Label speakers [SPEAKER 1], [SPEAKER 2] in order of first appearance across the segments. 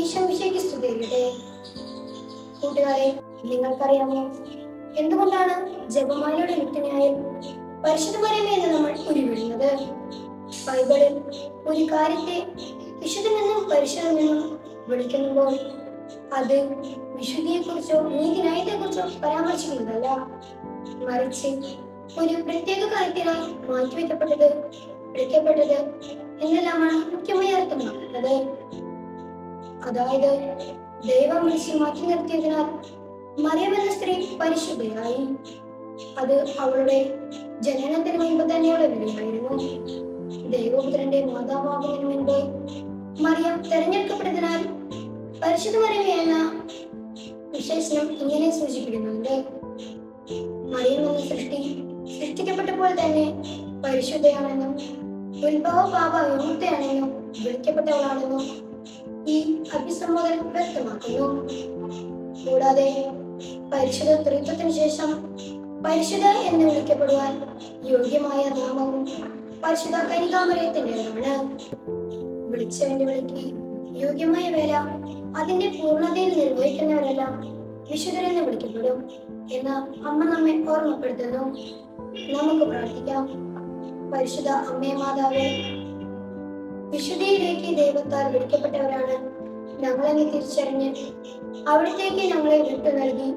[SPEAKER 1] ഈശോമിശയ്ക്ക് സ്തുതിക്കട്ടെ കൂട്ടുകാരെ നിങ്ങൾക്കറിയാമോ? എന്തുകൊണ്ടാണ് ജപമാലയുടെ നിത്യനായാൽ പരിശുദ്ധ മരമേ എന്ന് നമ്മൾ ഉരുവിടുന്നത്? ബൈബിളിൽ ഒരു കാര്യത്തെ വിശുദ്ധമെന്നും പരിശുദ്ധമെന്നും വിളിക്കുമ്പോൾ അത് വിശുദ്ധിയെക്കുറിച്ചോ നീതിന്യായത്തെക്കുറിച്ചോ പരാമർശിക്കുന്നതല്ല. മറിച്ച് ഒരു പ്രത്യേക കാര്യത്തിനായി മാറ്റിവെക്കപ്പെട്ടത് വിളിക്കപ്പെട്ടത് എന്നെല്ലാമാണ് മുഖ്യമായി അർത്ഥമാക്കുന്നത്. അതായത് ദൈവം വിളിച്ച് മാറ്റി നിർത്തിയതിനാൽ മറിയമെന്ന സ്ത്രീ പരിശുദ്ധയായി. അത് അവളുടെ ജനനത്തിന് മുൻപ് തന്നെയുള്ള വിലയായിരുന്നു ദൈവപുത്രന്റെ മാതാവാകുന്നതിന് മുൻപ് മറിയം തെരഞ്ഞെടുക്കപ്പെട്ടതിനാൽ പരിശുദ്ധ മറിയ എന്ന വിശേഷണം ഇങ്ങനെ സൂചിപ്പിക്കുന്നുണ്ട്. മറിയം സൃഷ്ടി സൃഷ്ടിക്കപ്പെട്ടപ്പോൾ തന്നെ പരിശുദ്ധയാണെന്നും ഉത്ഭവ പാപ വിമുക്തയാണെന്നും വിളിക്കപ്പെട്ടവളാണെന്നും ഈ അഭിസംബോധന വ്യക്തമാക്കുന്നു കൂടാതെ പരിശുദ്ധ ത്രിത്വത്തിന് ശേഷം പരിശുദ്ധ എന്ന് വിളിക്കപ്പെടുവാൻ യോഗ്യമായ നാമവും പരിശുദ്ധ കനികാമരയത്തിന്റെതാണ് വിളിച്ചവന്റെ വിളിക്ക് യോഗ്യമായ വേല അതിന്റെ പൂർണതയിൽ നിർവഹിക്കുന്നവരെല്ലാം വിശുദ്ധരെന്ന് വിളിക്കപ്പെടും എന്ന് അമ്മ നമ്മെ ഓർമ്മപ്പെടുത്തുന്നു. നമുക്ക് പ്രാർത്ഥിക്കാം. പരിശുദ്ധ അമ്മേ മാതാവേ വിശുദ്ധിയിലേക്ക് ദൈവത്താൽ വിളിക്കപ്പെട്ടവരാണ് ഞങ്ങളെന്ന് തിരിച്ചറിഞ്ഞ് അവിടത്തേക്ക് ഞങ്ങളെ വിട്ടു നൽകി.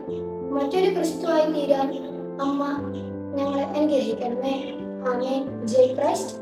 [SPEAKER 1] മറ്റൊരു ക്രിസ്തുവായി തീരാൻ അമ്മ ഞങ്ങളെ അനുഗ്രഹിക്കണമേ. ആമേ ജയ് ക്രൈസ്റ്റ്.